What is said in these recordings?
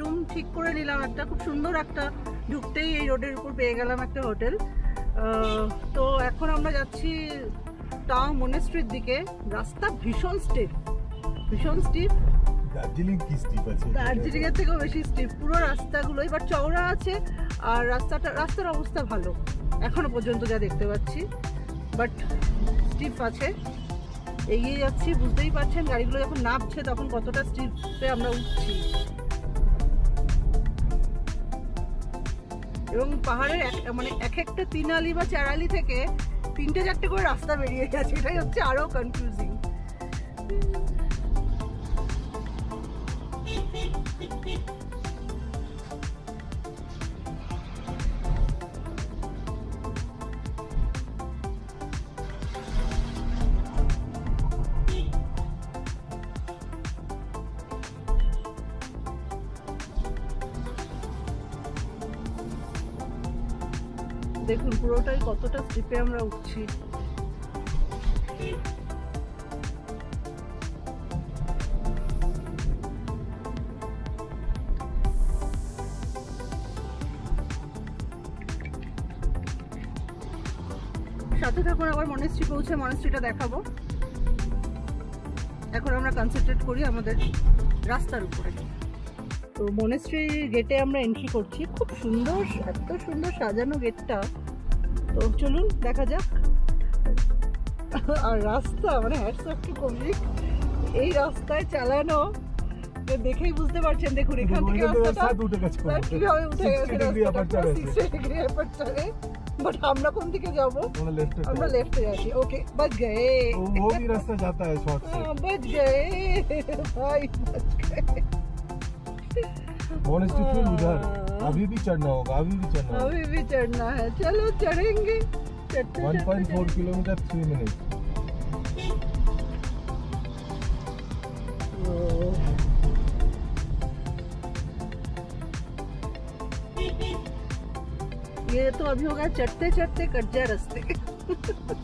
Room ঠিক করে নিলাম। একটা খুব সুন্দর একটা ঢুকতেই এই রোডের উপর পেয়ে গেলাম একটা হোটেল তো এখন আমরা যাচ্ছি টাও মনেস্ট্রির দিকে। রাস্তা ভীষণ স্টিপ ভীষণ স্টিপ দার্জিলিং কি স্টিপ আছে? দার্জিলিং এর থেকেও বেশি স্টিপ পুরো রাস্তাগুলো এবার চওড়া আছে আর রাস্তাটা রাস্তার অবস্থা ভালো। এখনও পর্যন্ত যা দেখতে পাচ্ছি। বাট স্টিপ আছে। এগিয়ে যাচ্ছি বুঝতেই পারছেন গাড়িগুলো যখন নামছে তখন কতটা স্টিপে আমরা উঠছি। এবং পাহাড়ের মানে এক একটা তিনালি বা চারালি থেকে তিনটে চারটে করে রাস্তা বেরিয়ে গেছে। এটাই হচ্ছে আরও কনফিউজিং দেখুন পুরোটাই কতটা স্লিপে আমরা উঠছি? সাথে থাকুন, আবার মনেস্ট্রি পৌঁছে মনেস্ট্রিটা দেখাবো। এখন আমরা কনসেন্ট্রেট করি আমাদের রাস্তার উপরে। তো মনেস্ট্রি গেটে আমরা এন্ট্রি করছি। খুব সুন্দর, এত সুন্দর সাজানো গেটটা তো চলুন দেখা যাক আর রাস্তা মানে হ্যাটস অফ টু কৌশিক এই রাস্তায় চালানো তো দেখেই বুঝতে পারছেন দেখুন এখান থেকে রাস্তাটা সাথ উঠে গেছে তার কিভাবে উঠে গেছে ডিগ্রি অ্যাপারচার আছে ডিগ্রি অ্যাপারচারে বাট আমরা কোন দিকে যাব আমরা লেফট আমরা লেফটে যাচ্ছি ওকে बच गए वो वो भी रास्ता जाता है शॉर्ट से हाँ, बच गए भाई बच गए मोनेस्ट्री फिर उधर हाँ। अभी भी चढ़ना होगा अभी भी चढ़ना अभी भी चढ़ना है। चलो चढ़ेंगे। चढ़ते चढ़ते। 1.4 किलोमीटर 3 मिनट ये तो अभी होगा चढ़ते चढ़ते कट जाए रास्ते।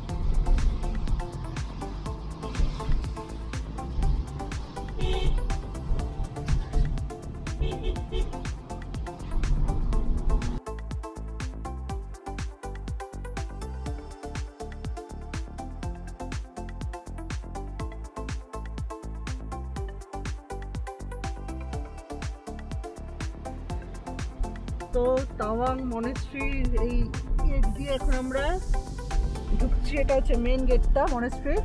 তো তাওয়াং মনেস্ট্রি এই গেট দিয়ে এখন আমরা ঢুকছি। এটা হচ্ছে মেন গেটটা মনেস্ট্রির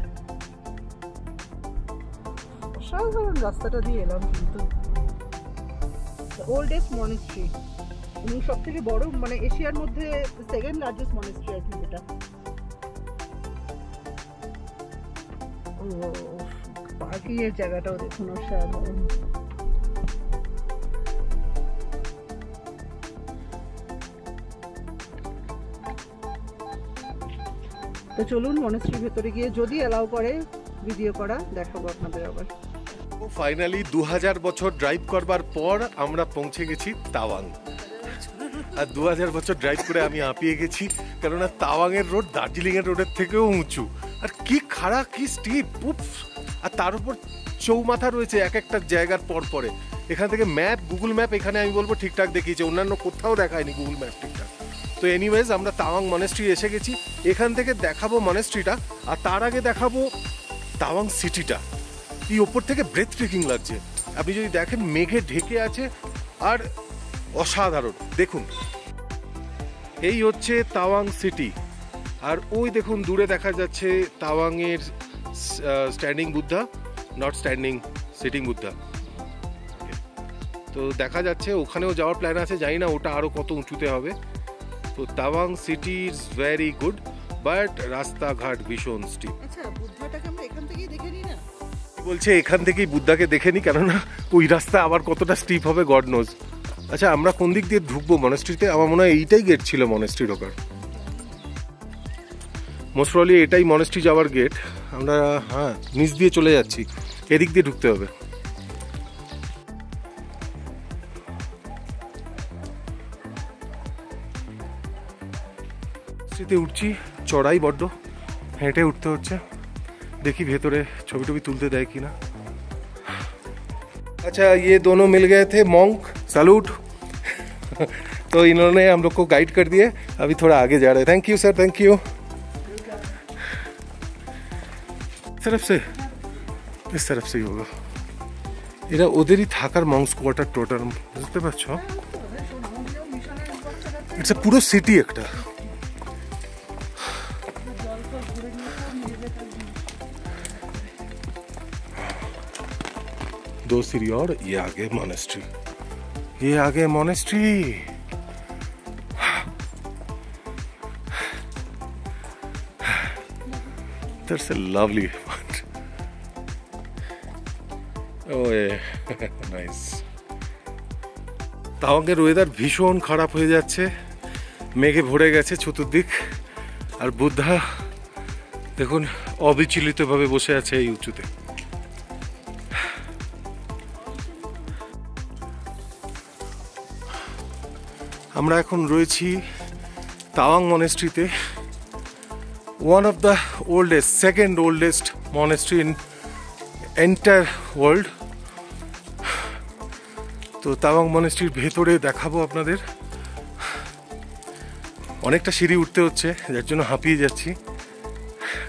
অসাধারণ রাস্তাটা দিয়ে এলাম কিন্তু। ওল্ড ওল্ডেস্ট মনেস্ট্রি এবং সব থেকে বড় মানে এশিয়ার মধ্যে সেকেন্ড লার্জেস্ট মনেস্ট্রি আর কি এটা। এর জায়গাটাও দেখুন অসাধারণ। তো চলুন মনেস্ট্রির ভেতরে গিয়ে যদি অ্যালাউ করে ভিডিও করা, দেখাবো আপনাদের আবার। ফাইনালি দু হাজার বছর ড্রাইভ করবার পর আমরা পৌঁছে গেছি তাওয়াং। আর দু হাজার বছর ড্রাইভ করে আমি হাঁপিয়ে গেছি, কেননা তাওয়াংয়ের রোড দার্জিলিংয়ের রোডের থেকেও উঁচু। আর কি খাড়া, কি স্টিপ উফ! আর তার উপর চৌমাথা রয়েছে এক একটা জায়গার পর পরে। এখান থেকে ম্যাপ গুগল ম্যাপ এখানে আমি বলব ঠিকঠাক দেখিয়েছে। অন্যান্য কোথাও দেখায়নি গুগল ম্যাপ ঠিকঠাক। তো এনিওয়েজ আমরা তাওয়াং মনেস্ট্রি এসে গেছি। এখান থেকে দেখাবো মনেস্ট্রিটা আর তার আগে দেখাবো তাওয়াং সিটিটা এই ওপর থেকে ব্রেথ ট্রেকিং লাগছে। আপনি যদি দেখেন, মেঘে ঢেকে আছে, আর অসাধারণ। দেখুন। এই হচ্ছে তাওয়াং সিটি আর ওই দেখুন, দূরে দেখা যাচ্ছে তাওয়াংয়ের standing Buddha not standing sitting Buddha তো দেখা যাচ্ছে, ওখানেও যাওয়ার প্ল্যান আছে, জানি না ওটা আরও কত উঁচুতে হবে। তো Tawang city is very good but রাস্তাঘাট ভীষণ স্টিপ আচ্ছা বলছে এখান থেকেই বুদ্ধাকে দেখে নি কেননা ওই রাস্তা আবার কতটা স্টিপ হবে গড নোজ আচ্ছা আমরা কোন দিক দিয়ে ঢুকবো মনেস্ট্রিতে আমার মনে হয় এইটাই গেট ছিল মনেস্ট্রি ঢোকার। মোস্ট প্রবলি এটাই মনেস্ট্রি যাওয়ার গেট আমরা হ্যাঁ নিচ দিয়ে চলে যাচ্ছি। এদিক দিয়ে ঢুকতে হবে। উঠছি। চড়াই বড্ড হেঁটে উঠতে হচ্ছে দেখি ভেতরে ছবি টবি তুলতে দেয় কিনা अच्छा ये दोनों मिल गए थे मोंक सलूट तो इन्होंने हम लोग को गाइड कर दिए अभी थोड़ा आगे जा रहे हैं thank you sir thank you तरफ से इस तरफ से ही होगा এরা ওদেরই থাকার মংস কোয়ার্টার টোটাল বুঝতে পারছো ইটস এ পুরো সিটি একটা दो सीढ़ी और ये आगे मोनेस्ट्री ये आगे monastery That's a lovely one. Oh yeah, nice. তাওয়াঙ্গের ওয়েদার ভীষণ খারাপ হয়ে যাচ্ছে মেঘে ভরে গেছে চতুর্দিক আর বুদ্ধা দেখুন অবিচলিতভাবে বসে আছে এই উঁচুতে আমরা এখন রয়েছি Tawang মনেস্ট্রিতে one of the oldest second oldest monastery in entire world তো তাওয়াং মনেস্ট্রির ভেতরে দেখাবো আপনাদের। অনেকটা সিঁড়ি উঠতে হচ্ছে, যার জন্য হাঁপিয়ে যাচ্ছি।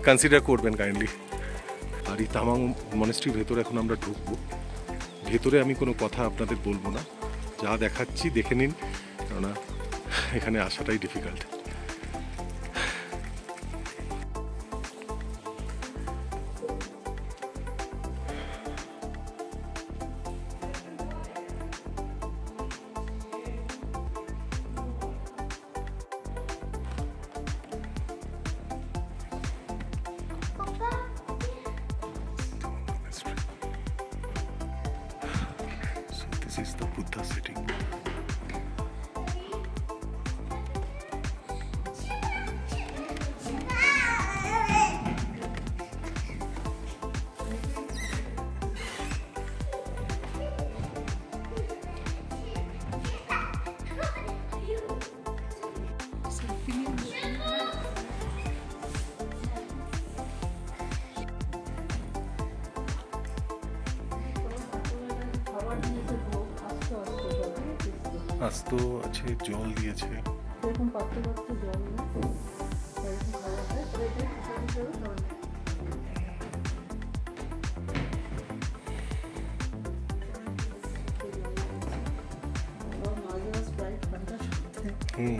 কনসিডার করবেন কাইন্ডলি আর এই তামাং মনেস্ট্রির ভেতরে এখন আমরা ঢুকবো। ভেতরে আমি কোনো কথা আপনাদের বলব না। যা দেখাচ্ছি, দেখে নিন। কেননা এখানে আসাটাই ডিফিকাল্ট আস্ত আছে জল দিয়েছে। এরকম পাত্র পাত্র জল না? এরকম খাওয়া হয় এটা হিসাবে। হুম।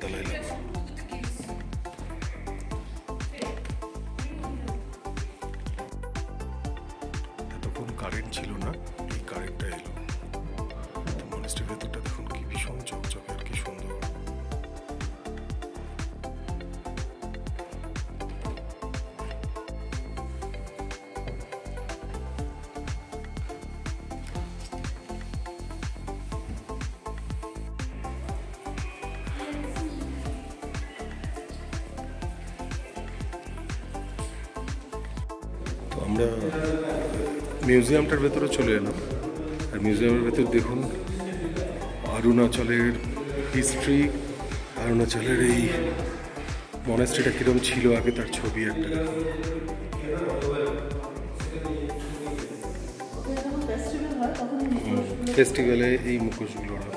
Dalai Lama. আমরা মিউজিয়ামটার ভেতরে চলে এলাম। আর মিউজিয়ামের ভেতর দেখুন অরুণাচলের হিস্ট্রি অরুণাচলের এই মনেস্ট্রিটা কীরকম ছিল আগে তার ছবি একটা। ফেস্টিভ্যালে এই মুখোশগুলো ওরা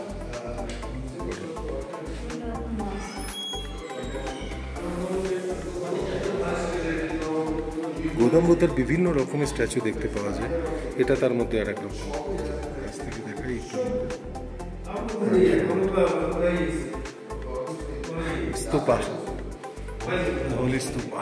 গৌতম বুদ্ধের বিভিন্ন রকমের স্ট্যাচু দেখতে পাওয়া যায়। এটা তার মধ্যে আর এক রকম স্তূপা। হোলি স্তূপা।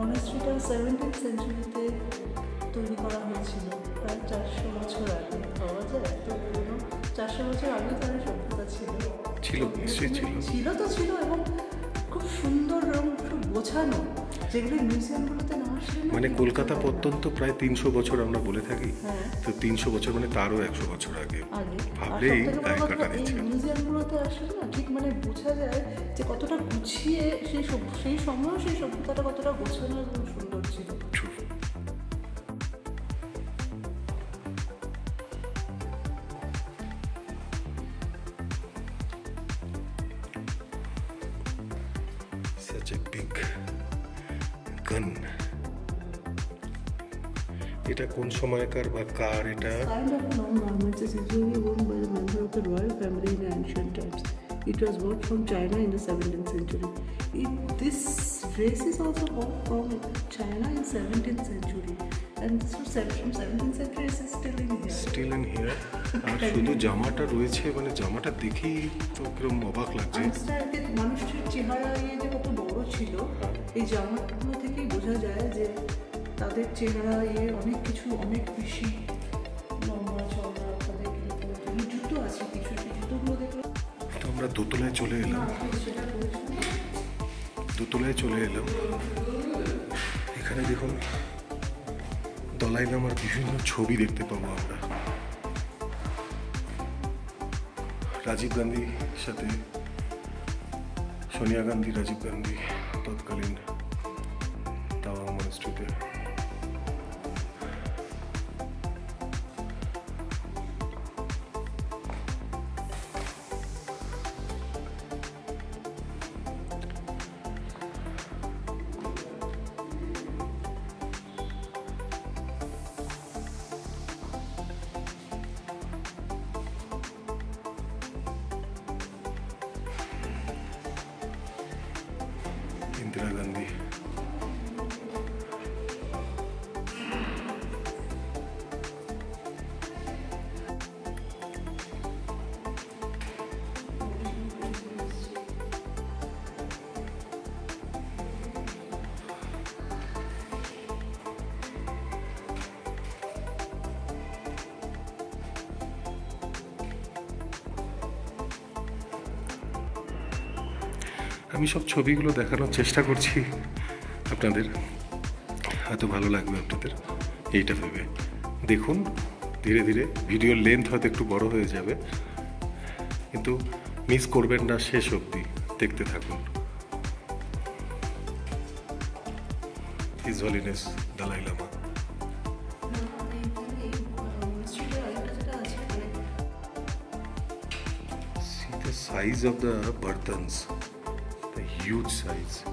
মনাস্ট্রিটা সেভেন্টিন সেঞ্চুরিতে তৈরি করা হয়েছিল প্রায় চারশো বছর আগে। পাওয়া যায় তো পুরো চারশো বছর আগে তার সভ্যতা ছিল। ছিল। ছিল তো ছিল এবং খুব সুন্দর এবং খুব গোছানো। যেগুলো মিউজিয়ামগুলোতে মানে কলকাতা প্রত্যন্ত প্রায় তিনশো বছর আমরা বলে থাকি। হ্যাঁ। তো তিনশো বছর মানে তারও একশো বছর আগে ভাবলেই গায়ে কাটা দিচ্ছে মিউজিয়ামগুলোতে আসলে না ঠিক মানে বোঝা যায় যে কতটা গুছিয়ে সেই সেই সময় সেই সভ্যতাটা কতটা গোছানো এবং সময়কার বা কার এটা Kind of known garments is usually worn by the member of the royal family in ancient times. It was brought from China in the 17th century. It, this dress is also bought from China in 17th century. And this was sev- from 17th century is still in here. Still in here আর শুধু জামাটা রয়েছে মানে জামাটা দেখেই তো কিরম অবাক লাগছে আনস্টারকে মানুষের চেহারা ইয়ে যে কত বড় ছিল এই জামাগুলো থেকেই বোঝা যায় যে তাদের চেহারা ইয়ে অনেক কিছু অনেক বেশি লম্বা চওড়া তাদের তুমি জুতো আছে কিছু জুতোগুলো দেখলে তো আমরা দোতলায় চলে এলাম। দোতলায় চলে এলাম। এখানে দেখুন দলাই লামার বিভিন্ন ছবি দেখতে পাবো আমরা। রাজীব গান্ধীর সাথে সোনিয়া গান্ধী রাজীব গান্ধী তৎকালীন Gülagandhi. আমি সব ছবিগুলো দেখানোর চেষ্টা করছি আপনাদের। হয়তো ভালো লাগবে আপনাদের। এইটা ভেবে। দেখুন, ধীরে ধীরে ভিডিওর লেন্থ হয়তো একটু বড় হয়ে যাবে। কিন্তু মিস করবেন না শেষ অবধি। দেখতে থাকুন। His Dalai Lama See the size of a huge size.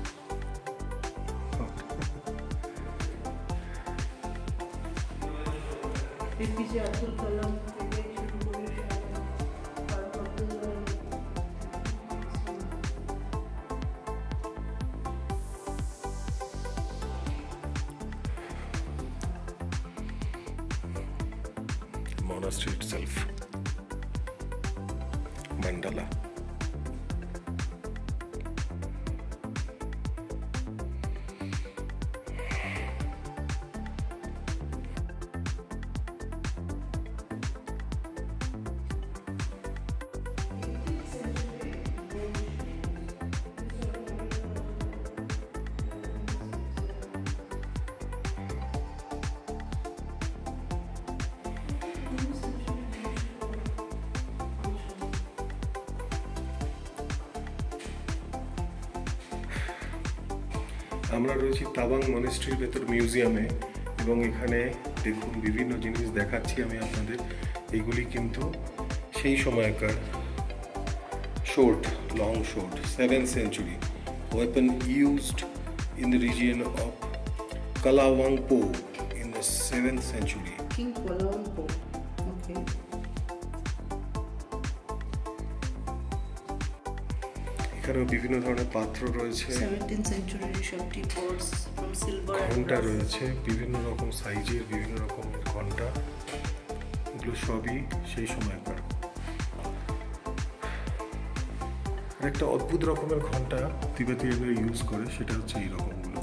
আমরা রয়েছি তাবাং মনেস্ট্রির ভেতর মিউজিয়ামে এবং এখানে দেখুন বিভিন্ন জিনিস দেখাচ্ছি আমি আপনাদের এগুলি কিন্তু সেই সময়কার short long short seven century weapon used in the region of Kalawangpo in the 7th century. King কোলাম্বো এখানেও বিভিন্ন ধরনের পাত্র রয়েছে। 17th century সব টি পটস ফ্রম সিলভার ঘণ্টা রয়েছে বিভিন্ন রকম সাইজের বিভিন্ন রকমের ঘণ্টা। এগুলো সবই সেই সময়কার একটা অদ্ভুত রকমের ঘণ্টা তিবেতীয়রা ইউজ করে সেটা হচ্ছে এই রকমগুলো।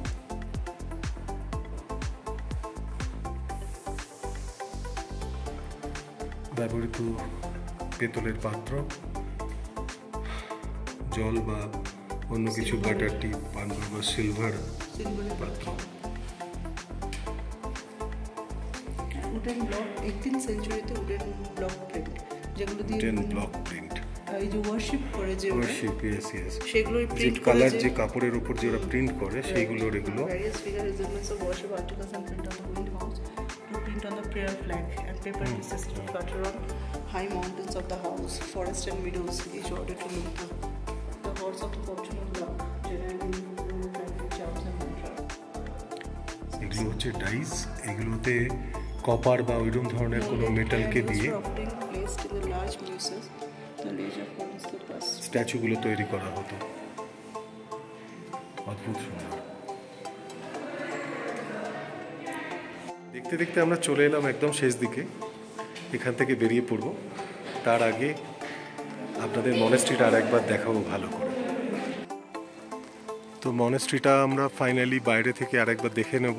ব্যবহৃত পেতলের পাত্র। জল বা অন্য কিছু বাটার টি পানপুর বা সিলভার ব্লক এইটিন সেঞ্চুরিতে ব্লক প্রিন্ট যেগুলো দিয়ে ব্লক প্রিন্ট এই যে ওয়ারশিপ করে যে ওয়ারশিপ প্রিন্ট কালার যে কাপড়ের উপর যে প্রিন্ট করে সেইগুলো রেগুলো various figure house print on the prayer high mountains of the house forest and meadows is order of generally in and. এগুলো হচ্ছে ডাইস এগুলোতে কপার বা ওইরকম ধরনের কোনো মেটালকে দিয়ে. স্ট্যাচুগুলো তৈরি করা হতো। অদ্ভুত সুন্দর। দেখতে দেখতে আমরা চলে এলাম একদম শেষ দিকে। এখান থেকে বেরিয়ে পড়ব। তার আগে আপনাদের মনেস্ট্রিটা আর একবার দেখাবো ভালো করে। তো মনেস্ট্রিটা আমরা ফাইনালি বাইরে থেকে আরেকবার দেখে নেব।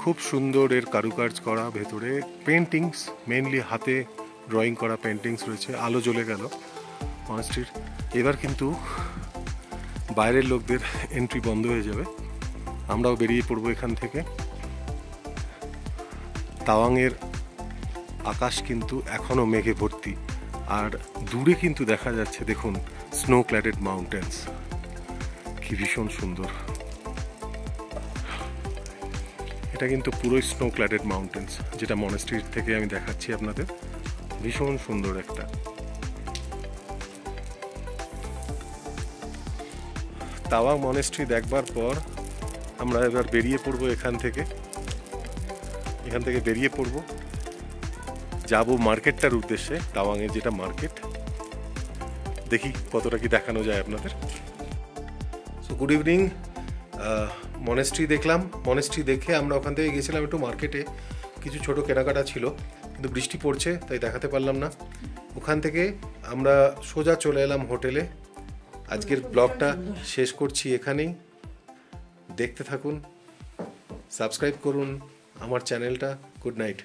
খুব সুন্দর এর কারুকাজ করা, ভেতরে পেন্টিংস মেনলি হাতে ড্রয়িং করা পেন্টিংস রয়েছে, আলো জ্বলে গেল মনেস্ট্রির এবার কিন্তু বাইরের লোকদের এন্ট্রি বন্ধ হয়ে যাবে। আমরাও বেরিয়ে পড়ব এখান থেকে। তাওয়াংয়ের আকাশ কিন্তু এখনও মেঘে ভর্তি। আর দূরে কিন্তু দেখা যাচ্ছে, দেখুন স্নো ক্ল্যাডেড মাউন্টেন্স কি ভীষণ সুন্দর। এটা কিন্তু পুরোই স্নো ক্ল্যাডেড মাউন্টেন্স যেটা মনেস্ট্রির থেকে আমি দেখাচ্ছি আপনাদের। ভীষণ সুন্দর একটা। তাওয়াং মনেস্ট্রি দেখবার পর আমরা এবার বেরিয়ে পড়ব এখান থেকে। এখান থেকে বেরিয়ে পড়ব। যাব মার্কেটটার উদ্দেশ্যে তাওয়াংয়ের যেটা মার্কেট। দেখি কতটা কি দেখানো যায় আপনাদের। গুড ইভিনিং মনেস্ট্রি দেখলাম। মনেস্ট্রি দেখে আমরা ওখান থেকে গেছিলাম একটু মার্কেটে কিছু ছোট কেনাকাটা ছিল, কিন্তু বৃষ্টি পড়ছে, তাই দেখাতে পারলাম না। ওখান থেকে আমরা সোজা চলে এলাম হোটেলে আজকের ব্লগটা শেষ করছি এখানেই। দেখতে থাকুন সাবস্ক্রাইব করুন আমার চ্যানেলটা গুড নাইট